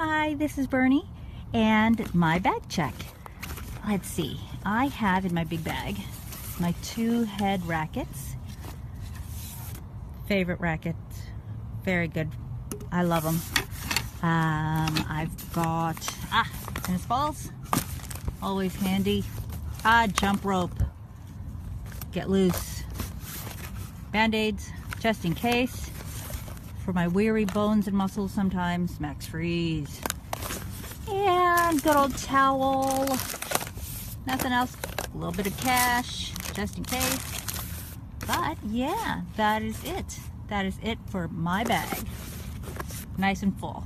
Hi, this is Bernie and my bag check. Let's see, I have in my big bag my two head rackets. Favorite rackets, very good. I love them. Um, I've got, ah, tennis balls, always handy. Ah, jump rope, get loose. Band-aids, just in case. For my weary bones and muscles sometimes, Max Freeze. And good old towel. Nothing else, a little bit of cash, just in case. But yeah, that is it. That is it for my bag. Nice and full.